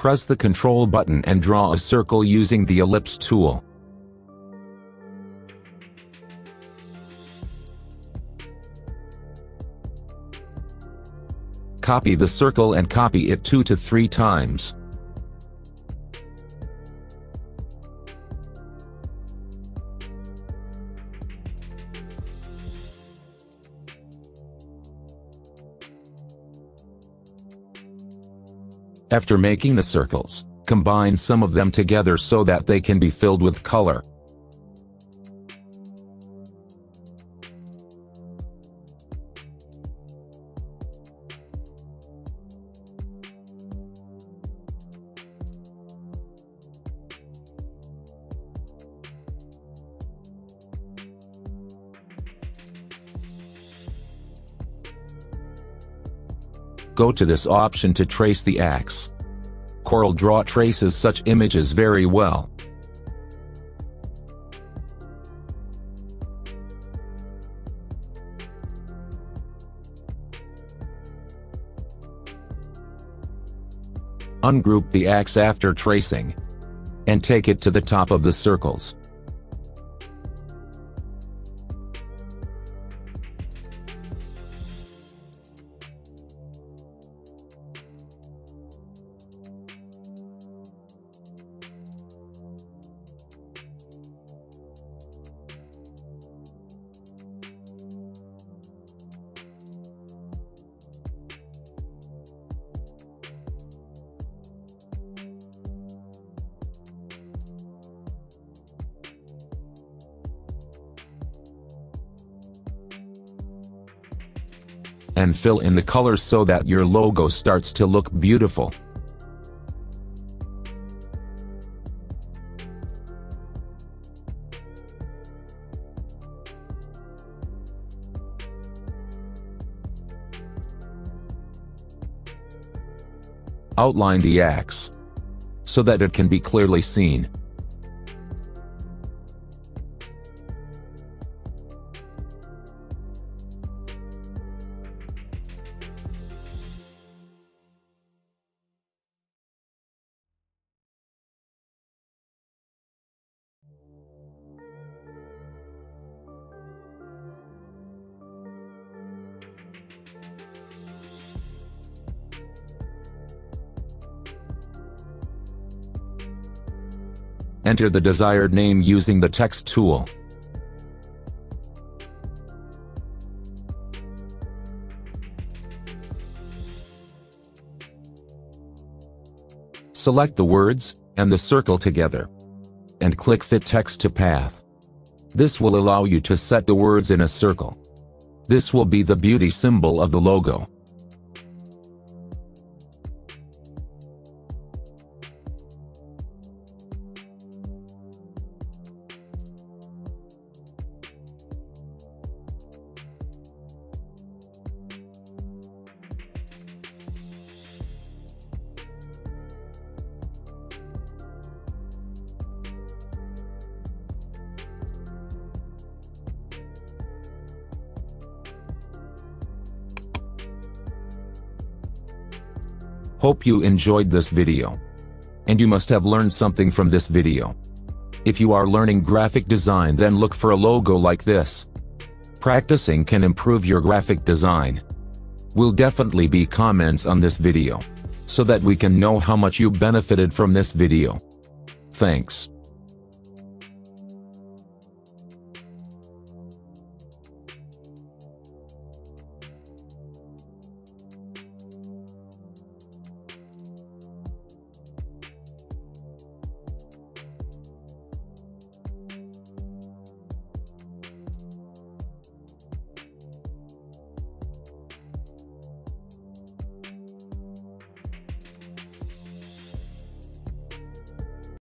Press the control button and draw a circle using the ellipse tool. Copy the circle and copy it two to three times. After making the circles, combine some of them together so that they can be filled with color. Go to this option to trace the axe. Corel Draw traces such images very well. Ungroup the axe after tracing. And take it to the top of the circles. And fill in the colors so that your logo starts to look beautiful. Outline the axe so that it can be clearly seen. Enter the desired name using the text tool. Select the words and the circle together. And click Fit Text to Path. This will allow you to set the words in a circle. This will be the beauty symbol of the logo. Hope you enjoyed this video. And you must have learned something from this video. If you are learning graphic design then look for a logo like this. Practicing can improve your graphic design. Will definitely be comments on this video. So that we can know how much you benefited from this video. Thanks.